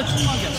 Não, desmoga.